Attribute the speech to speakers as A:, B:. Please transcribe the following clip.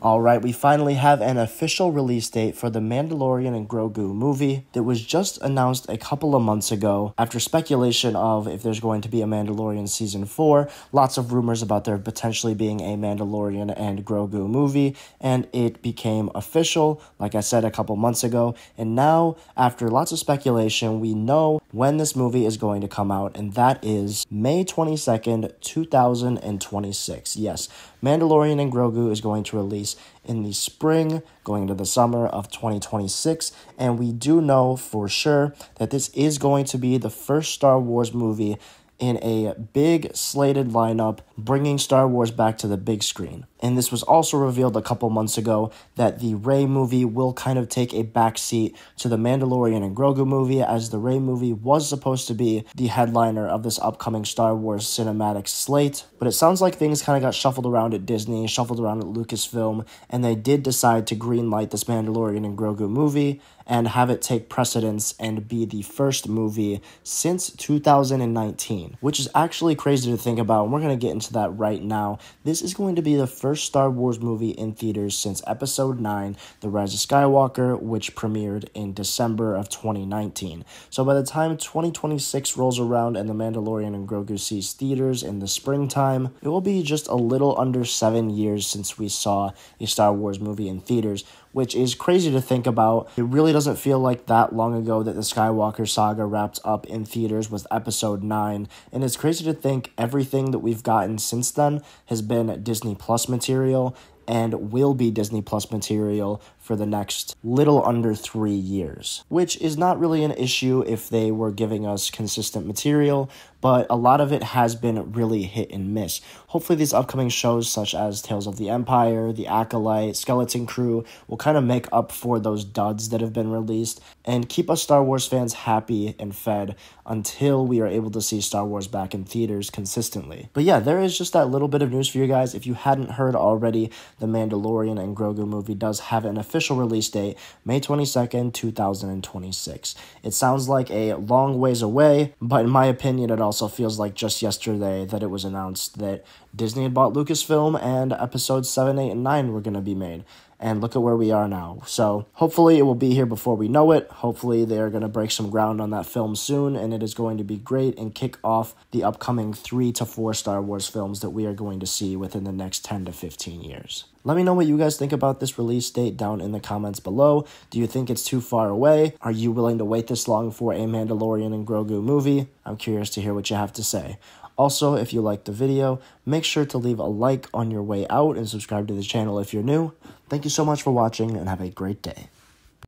A: All right, we finally have an official release date for the Mandalorian and Grogu movie that was just announced a couple of months ago after speculation of if there's going to be a Mandalorian season 4, lots of rumors about there potentially being a Mandalorian and Grogu movie, and it became official, like I said a couple months ago. And now, after lots of speculation, we know when this movie is going to come out, and that is May 22nd, 2026. Yes, Mandalorian and Grogu is going to release in the spring, going into the summer of 2026. And we do know for sure that this is going to be the first Star Wars movie in a big slated lineup, bringing Star Wars back to the big screen. And this was also revealed a couple months ago that the Rey movie will kind of take a backseat to the Mandalorian and Grogu movie, as the Rey movie was supposed to be the headliner of this upcoming Star Wars cinematic slate. But it sounds like things kind of got shuffled around at Disney, shuffled around at Lucasfilm, and they did decide to greenlight this Mandalorian and Grogu movie and have it take precedence and be the first movie since 2019, which is actually crazy to think about. And we're going to get into that right now. This is going to be the first first Star Wars movie in theaters since Episode 9, The Rise of Skywalker, which premiered in December of 2019. So by the time 2026 rolls around and The Mandalorian and Grogu sees theaters in the springtime, it will be just a little under seven years since we saw a Star Wars movie in theaters, which is crazy to think about. It really doesn't feel like that long ago that the Skywalker saga wrapped up in theaters with episode 9, and it's crazy to think everything that we've gotten since then has been Disney Plus material and will be Disney Plus material for the next little under three years, which is not really an issue if they were giving us consistent material, but a lot of it has been really hit and miss. Hopefully, these upcoming shows, such as Tales of the Empire, The Acolyte, Skeleton Crew, will kind of make up for those duds that have been released and keep us Star Wars fans happy and fed until we are able to see Star Wars back in theaters consistently. But yeah, there is just that little bit of news for you guys. If you hadn't heard already, The Mandalorian and Grogu movie does have an official release date, May 22nd, 2026. It sounds like a long ways away, but in my opinion, it also feels like just yesterday that it was announced that Disney had bought Lucasfilm and episodes 7, 8, and 9 were going to be made and look at where we are now. So hopefully it will be here before we know it. Hopefully they're going to break some ground on that film soon, and it is going to be great and kick off the upcoming three to four Star Wars films that we are going to see within the next 10 to 15 years. Let me know what you guys think about this release date down in the comments below. Do you think it's too far away? Are you willing to wait this long for a Mandalorian and Grogu movie? I'm curious to hear what you have to say. Also, if you liked the video, make sure to leave a like on your way out and subscribe to the channel if you're new. Thank you so much for watching and have a great day.